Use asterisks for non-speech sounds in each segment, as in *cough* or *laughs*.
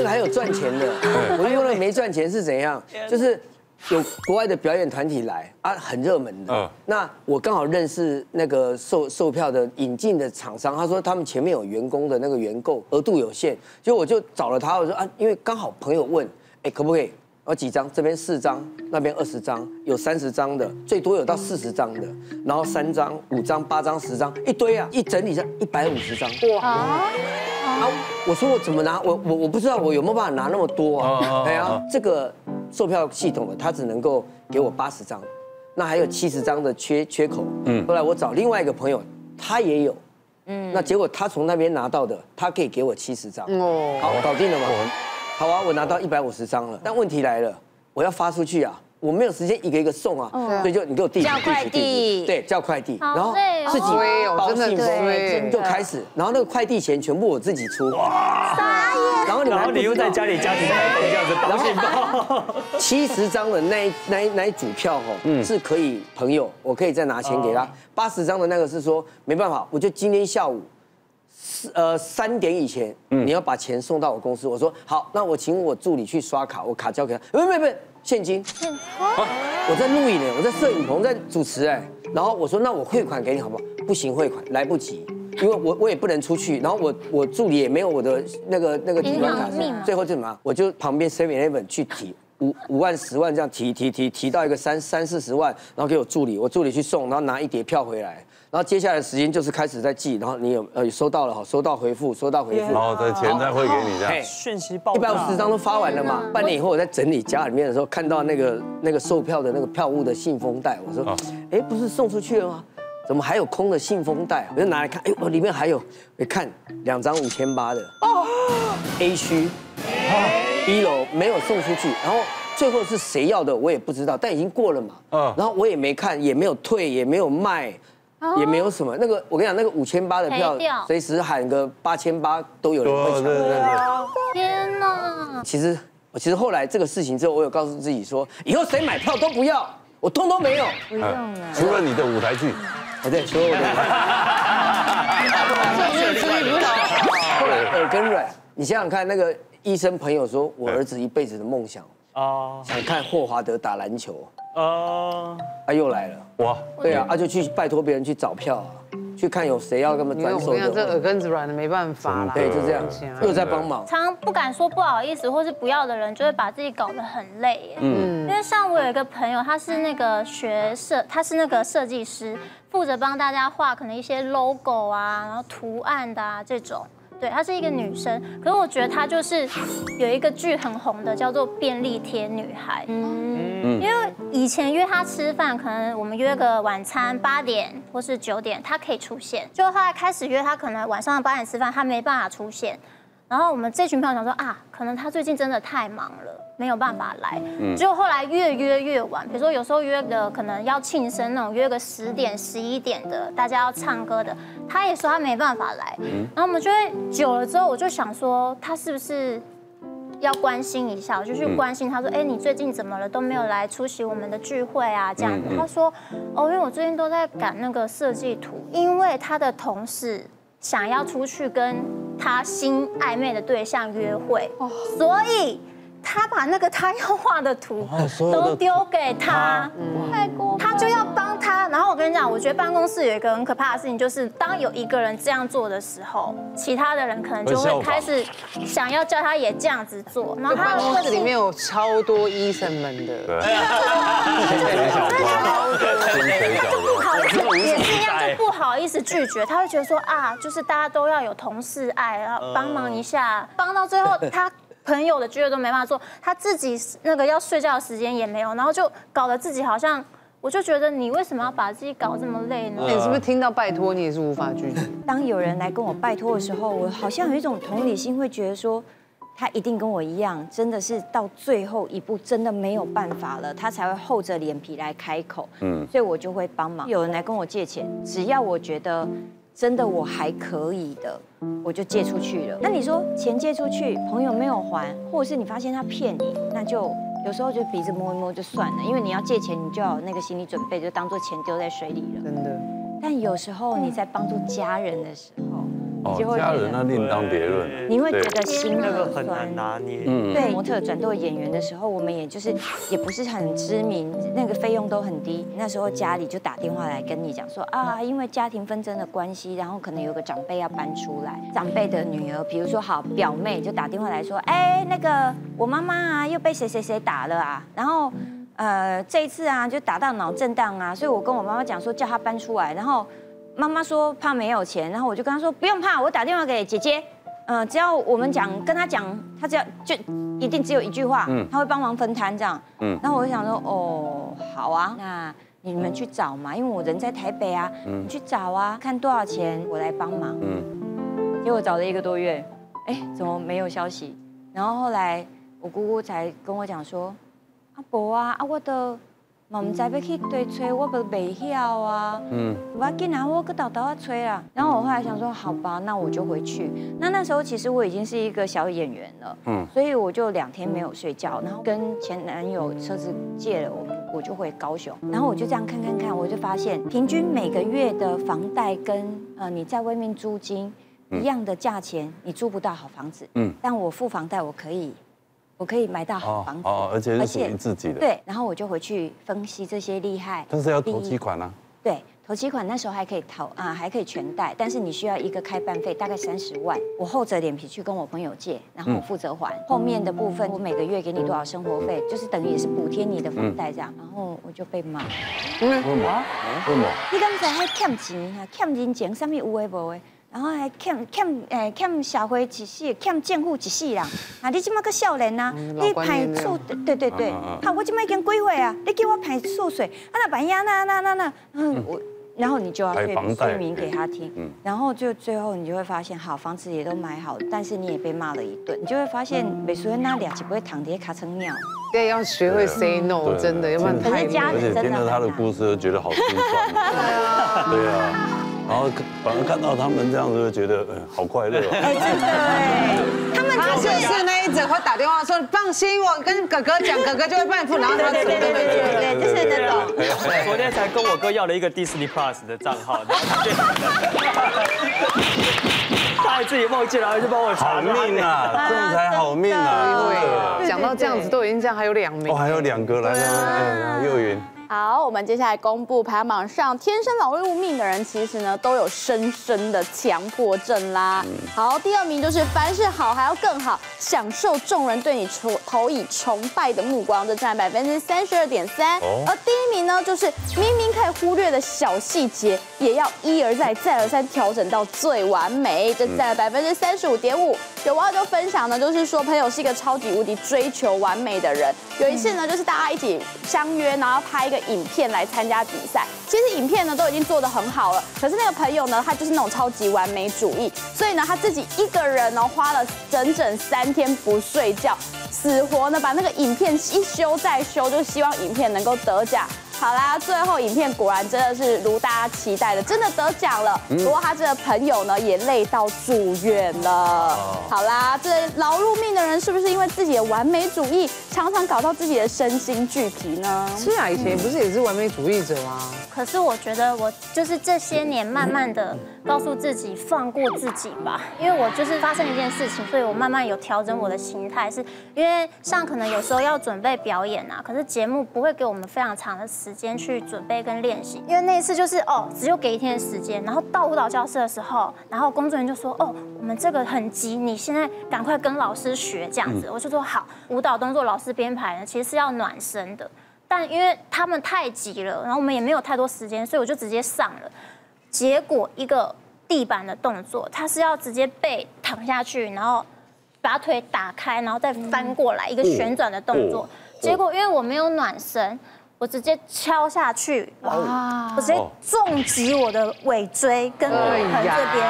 这个还有赚钱的，我遇过那个没赚钱是怎样？就是有国外的表演团体来啊，很热门的。嗯那我刚好认识那个售售票的引进的厂商，他说他们前面有员工的那个原购额度有限，就我就找了他，我说啊，因为刚好朋友问，哎，可不可以？有几张？这边四张，那边二十张，有三十张的，最多有到四十张的，然后三张、五张、八张、十张，一堆啊，一整理下一百五十张。哇！啊，我说我怎么拿？我我我不知道我有没有办法拿那么多啊？对啊，这个售票系统的它只能够给我八十张，那还有七十张的缺缺口。嗯，后来我找另外一个朋友，他也有。嗯，那结果他从那边拿到的，他可以给我七十张。哦，好，搞定了吗？好啊，我拿到一百五十张了。但问题来了，我要发出去啊，我没有时间一个一个送啊，所以就你给我地址，叫快递。对，叫快递，然后自己包信封，就开始，然后那个快递钱全部我自己出。然后你们然后你又在家里家庭开这样子包信包，*laughs* 七十张的那一那一那一组票哦，是可以朋友，我可以再拿钱给他。八十张的那个是说没办法，我就今天下午四呃三点以前，你要把钱送到我公司。我说好，那我请我助理去刷卡，我卡交给他。不不不，现金。我在录影呢，我在摄影棚在主持哎，然后我说那我汇款给你好不好？不行，汇款来不及。因为我我也不能出去，然后我我助理也没有我的那个那个提款卡最后就什么？我就旁边 Seven Eleven 去提五五万十万这样提提提提到一个三三四十万，然后给我助理，我助理去送，然后拿一叠票回来，然后接下来的时间就是开始在记，然后你有呃收到了哈，收到回复，收到回复，然后的钱再汇给你这样。嘿讯息爆一百五十张都发完了嘛，半年以后我在整理家里面的时候，看到那个那个售票的那个票务的信封袋，我说，哎，不是送出去了吗？怎么还有空的信封袋？我就拿来看，哎，我里面还有，我看两张五千八的哦，A 区，一楼没有送出去，然后最后是谁要的我也不知道，但已经过了嘛，嗯然后我也没看，也没有退，也没有卖。也没有什么，那个我跟你讲，那个五千八的票随时喊个八千八都有人会抢。对对对，天哪！其实我其实后来这个事情之后，我有告诉自己说，以后谁买票都不要，我通通没有。不用了。除了你的舞台剧，哎，对，所有的后来耳根软，你想想看，那个医生朋友说，我儿子一辈子的梦想，哦想看霍华德打篮球，哦，啊，又来了。哇，对啊，啊就去拜托别人去找票啊，去看有谁要跟他们因为转手我跟你讲，这耳。根子软的没办法啦。对，就这样，又在帮忙。常不敢说不好意思，或是不要的人，就会把自己搞得很累耶。嗯，因为像我有一个朋友，他是那个学设，他是那个设计师，负责帮大家画可能一些 logo 啊，然后图案的啊这种。对，她是一个女生，可是我觉得她就是有一个剧很红的，叫做《便利贴女孩》。嗯，因为以前约她吃饭，可能我们约个晚餐八点或是九点，她可以出现。就后来开始约她，可能晚上八点吃饭，她没办法出现。然后我们这群朋友想说啊，可能她最近真的太忙了，没有办法来。结果后来越约越晚，比如说有时候约的可能要庆生那种，约个十点、十一点的，大家要唱歌的，他也说他没办法来。然后我们就会久了之后，我就想说他是不是要关心一下，我就去关心他说，哎，你最近怎么了？都没有来出席我们的聚会啊，这样子。他说，哦，因为我最近都在赶那个设计图，因为他的同事想要出去跟他新暧昧的对象约会，所以他把那个他要画的图都丢给他，太过，他就要帮他。然后我跟你讲，我觉得办公室有一个很可怕的事情，就是当有一个人这样做的时候，其他的人可能就会开始想要叫他也这样子做，然后他办公室里面有超多医生们的，对，薪水小偷，薪水小偷，不好意思，也是一样，就不好意思拒绝。他会觉得说啊，就是大家都要有同事爱，然后帮忙一下，帮到最后他。朋友的聚会都没办法做，他自己那个要睡觉的时间也没有，然后就搞得自己好像，我就觉得你为什么要把自己搞这么累呢？那你是不是听到拜托你也是无法拒绝？*laughs* 当有人来跟我拜托的时候，我好像有一种同理心，会觉得说，他一定跟我一样，真的是到最后一步真的没有办法了，他才会厚着脸皮来开口。嗯，所以我就会帮忙。有人来跟我借钱，只要我觉得真的我还可以的，我就借出去了。那你说钱借出去，朋友没有还，或者是你发现他骗你，那就。有时候就鼻子摸一摸就算了，因为你要借钱，你就要有那个心理准备，就当做钱丢在水里了。真的，但有时候你在帮助家人的时候，哦，家人那另当别论。你会觉得心那个很酸。拿捏。嗯，对模特转做演员的时候，我们也就是也不是很知名，那个费用都很低。那时候家里就打电话来跟你讲说啊，因为家庭纷争的关系，然后可能有个长辈要搬出来，长辈的女儿，比如说好表妹就打电话来说，哎，那个我妈妈啊又被谁谁谁打了啊，然后呃这一次啊就打到脑震荡啊，所以我跟我妈妈讲说叫她搬出来，然后妈妈说怕没有钱，然后我就跟她说不用怕，我打电话给姐姐。嗯，只要我们讲跟她讲，她只要就一定只有一句话，她会帮忙分摊这样。嗯然后我就想说，哦，好啊，那你们去找嘛，因为我人在台北啊，你去找啊，看多少钱我来帮忙。嗯，结果找了一个多月，哎，怎么没有消息？然后后来我姑姑才跟我讲说，阿伯啊，啊我都嘛唔知要去对吹，我不未晓啊。嗯，我要紧啊，我搁豆豆啊吹啦。然后我后来想说，好吧，那我就回去。那那时候其实我已经是一个小演员了，嗯嗯，所以我就两天没有睡觉，然后跟前男友车子借了，我们我就回高雄，然后我就这样看看看，我就发现平均每个月的房贷跟呃你在外面租金一样的价钱，你租不到好房子，嗯嗯，但我付房贷我可以，我可以买到好哦房子，哦，而且是属于自己的。，对，然后我就回去分析这些厉害，但是要投第一几款啊？对，投期款那时候还可以投啊，还可以全贷，但是你需要一个开办费，大概三十万。我厚着脸皮去跟我朋友借，然后我负责还。后面的部分，我每个月给你多少生活费，就是等于也是补贴你的房贷这样。然后我就被骂，为什么？为什么？你刚才还欠钱啊？欠人情，什么有诶无诶？然后还欠欠诶欠社会一世，欠政府一世啦。啊，你即马个少年啊，嗯老你派观念这样。出对对对，好，我即马已经几岁啊？你叫我排数税，啊那万一啊那那那那，嗯我。然后你就要说排房贷说明给他听，嗯。然后就最后你就会发现，好房子也都买好，但是你也被骂了一顿，你就会发现美术那俩就不会躺跌卡成尿，对，要学会 say no，真的，要不然太而且听了他的故事，就觉得好心酸。*laughs* 对啊，然后反而看到他们这样子，就觉得嗯好快乐哦。哎，真的哎，*laughs* 他们他就是那一整会打电话说，放心，我跟哥哥讲，哥哥就会帮你付，然后他对对对对对对，就是那种。我昨天才跟我哥要了一个 Disney Plus 的账号，然后他就他还自己忘记了，还是帮我查好命啊，这样才好命啊！对，讲到这样子都已经这样，还有两名哦，，还有两个来了，哎，来幼云，好，我们接下来公布排行榜上天生劳碌命的人，其实呢都有深深的强迫症啦。好，第二名就是凡事好还要更好，享受众人对你崇投以崇拜的目光，这占百分之三十二点三。哦而第一名呢，就是明明可以忽略的小细节，也要一而再再而三调整到最完美，这占了百分之三十五点五。有网友就分享呢，就是说朋友是一个超级无敌追求完美的人。有一次呢，就是大家一起相约，然后拍一个影片来参加比赛。其实影片呢都已经做得很好了，可是那个朋友呢，他就是那种超级完美主义，所以呢他自己一个人呢花了整整三天不睡觉，死活呢把那个影片一修再修，就希望影片能够得奖。好啦，最后影片果然真的是如大家期待的，真的得奖了。不过他这个朋友呢，也累到住院了。好啦，这劳碌命的人是不是因为自己的完美主义，常常搞到自己的身心俱疲呢？是啊，以前不是也是完美主义者吗？可是我觉得我就是这些年慢慢的告诉自己放过自己吧，因为我就是发生一件事情，所以我慢慢有调整我的心态，是因为像可能有时候要准备表演啊，可是节目不会给我们非常长的时间去准备跟练习，因为那一次就是哦，只有给一天的时间，然后到舞蹈教室的时候，然后工作人员就说哦，我们这个很急，你现在赶快跟老师学这样子，我就说好，舞蹈动作老师编排呢其实是要暖身的。但因为他们太急了，然后我们也没有太多时间，所以我就直接上了。结果一个地板的动作，他是要直接背躺下去，然后把腿打开，然后再翻过来，一个旋转的动作。结果因为我没有暖身，我直接敲下去，哇！我直接重击我的尾椎跟骨盆这边，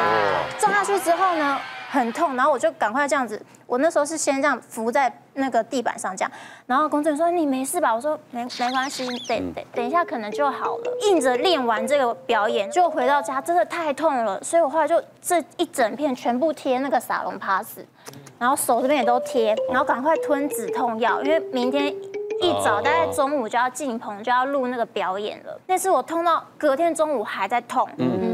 撞下去之后呢，很痛，然后我就赶快这样子，我那时候是先这样扶在那个地板上这样，然后工作人员说你没事吧？我说没没关系，等等等一下可能就好了。硬着练完这个表演，就回到家真的太痛了，所以我后来就这一整片全部贴那个撒隆帕斯，然后手这边也都贴，然后赶快吞止痛药，因为明天。一早大概中午就要进棚，就要录那个表演了。那次我痛到隔天中午还在痛，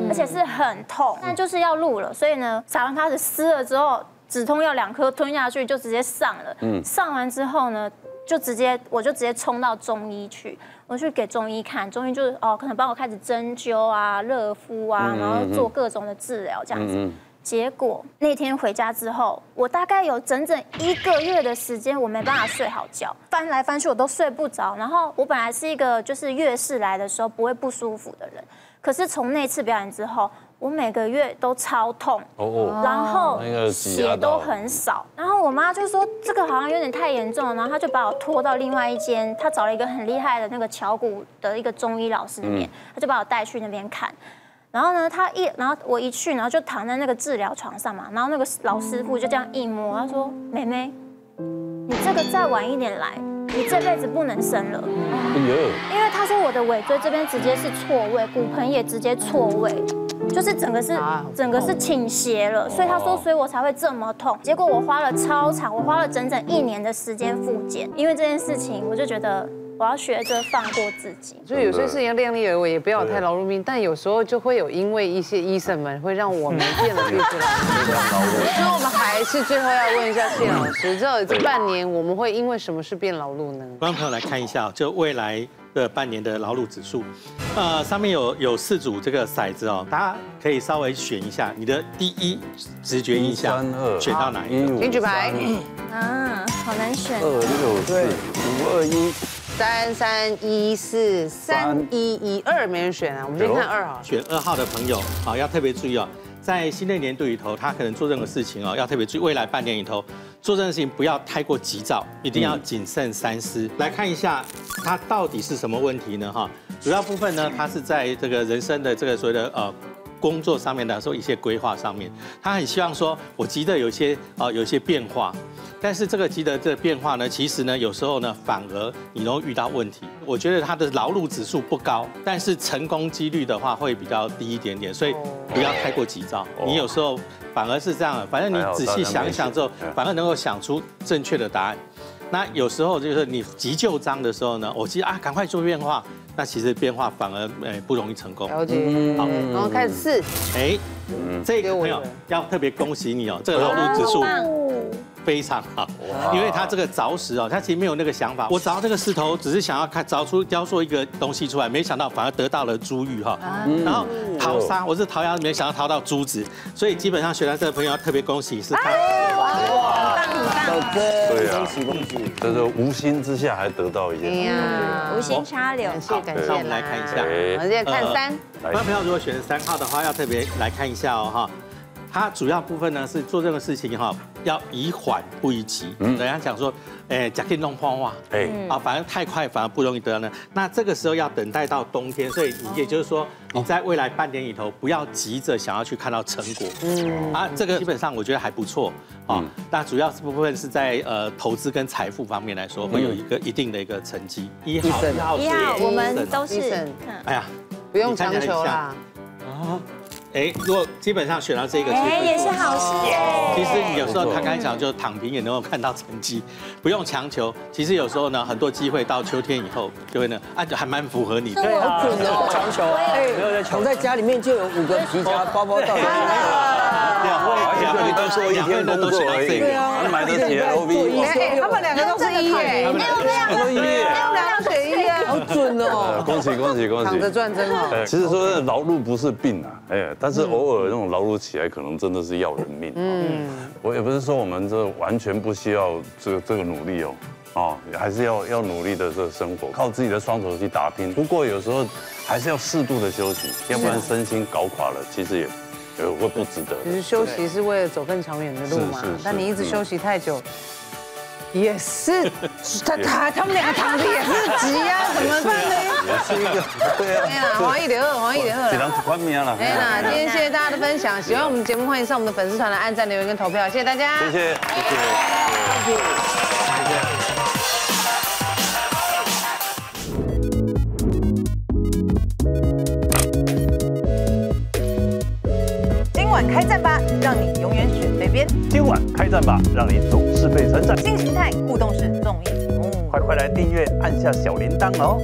而且是很痛，但就是要录了，所以呢，撒完开始撕了之后，止痛药两颗吞下去就直接上了。嗯，上完之后呢，就直接我就直接冲到中医去，我去给中医看，中医就是哦，可能帮我开始针灸啊、热敷啊，然后做各种的治疗这样子。结果那天回家之后，我大概有整整一个月的时间，我没办法睡好觉，翻来翻去我都睡不着。然后我本来是一个就是月事来的时候不会不舒服的人，可是从那次表演之后，我每个月都超痛，哦然后血都很少。然后我妈就说这个好像有点太严重了，然后她就把我拖到另外一间，她找了一个很厉害的那个巧骨的一个中医老师那边，她就把我带去那边看。然后呢，他一，然后我一去，然后就躺在那个治疗床上嘛，然后那个老师傅就这样一摸，他说：“妹妹，你这个再晚一点来，你这辈子不能生了。”因为他说我的尾椎这边直接是错位，骨盆也直接错位，就是整个是整个是倾斜了，所以他说，所以我才会这么痛。结果我花了超长，我花了整整一年的时间复检，因为这件事情，我就觉得我要学着放过自己。所以有些事情要量力而为，也不要太劳碌命。但有时候就会有因为一些医生们会让我们 *laughs* 变得越来越劳碌。那我们还是最后要问一下谢老师，这这半年我们会因为什么事变劳碌呢？观众朋友来看一下，就未来的半年的劳碌指数，呃，上面有有四组这个骰子哦，大家可以稍微选一下你的第一直觉印象选到哪一个？请举牌，啊，好难选。二六四五二一，三三一四三一一二，没人选啊，我们先看二好了。选二号的朋友啊，要特别注意哦，在新的年度里头，他可能做任何事情哦，要特别注意。未来半年里头做任何事情不要太过急躁，一定要谨慎三思。来看一下他到底是什么问题呢？哈，主要部分呢，他是在这个人生的这个所谓的呃。工作上面的说一些规划上面，他很希望说，我急得有些啊有一些变化，但是这个急的这个变化呢，其实呢有时候呢反而你容易遇到问题。我觉得他的劳碌指数不高，但是成功几率的话会比较低一点点，所以不要太过急躁。你有时候反而是这样的，反正你仔细想一想之后，反而能够想出正确的答案。那有时候就是你急救章的时候呢，我急啊赶快做变化，那其实变化反而诶不容易成功。了解，好，然后开始试，哎，这个朋友要特别恭喜你哦，这个劳碌指数非常好，因为他这个凿石哦，他其实没有那个想法，我凿这个石头只是想要看凿出雕塑一个东西出来，没想到反而得到了珠玉哈，然后淘沙我是淘牙，没想到淘到珠子，所以基本上选到这个朋友要特别恭喜是他。小对啊。珍，恭喜恭喜！这是无心之下还得到一哎件，呀，无心插柳。感谢感谢，那我们来看一下。哎我们再看三，观众朋友如果选三号的话，要特别来看一下哦哈。它主要部分呢是做任何事情哈，要以缓不宜急。人家讲说，哎，假可以弄慌哇，哎，啊，反正太快反而不容易得到呢。那这个时候要等待到冬天，所以也就是说，你在未来半年里头不要急着想要去看到成果。嗯，啊，这个基本上我觉得还不错啊。那主要是部分是在呃投资跟财富方面来说，会有一个一定的一个成绩。一号，一号我们都是哎呀，不用强求啦。哎，如果基本上选到这个，其实哎，也是好事耶。其实你有时候他刚才讲，就躺平也能够看到成绩，不用强求。其实有时候呢，很多机会到秋天以后就会呢，啊，就还蛮符合你的。对，好准哦，强求。哎，藏在家里面就有五个皮夹包包到。两位，两位都做一天工作而已，对啊，买得起 LV，哎，他们两个都是一耶，都一页。他们两个选一啊，好准哦。恭喜恭喜恭喜！躺着赚真好。呃，其实说真的劳碌不是病啊，哎，但是偶尔那种劳碌起来，可能真的是要人命。嗯，我也不是说我们这完全不需要这个这个努力哦，哦，还是要要努力的这个生活，靠自己的双手去打拼。不过有时候还是要适度的休息，要不然身心搞垮了，其实也也会不值得其实休息是为了走更长远的路嘛但你一直休息太久。也是，*laughs* 他他他们两个躺着也是急啊，怎么办呢？*laughs* 也是一个对哎呀，黄一点二，黄一点名了。哎呀，今天谢谢大家的分享，喜欢我们节目欢迎上我们的粉丝团来按赞、留言跟投票，谢谢大家。谢谢谢谢。晚开战吧，让你总是被称赞。新形态互动式综艺节目，快快来订阅，按下。小铃铛哦。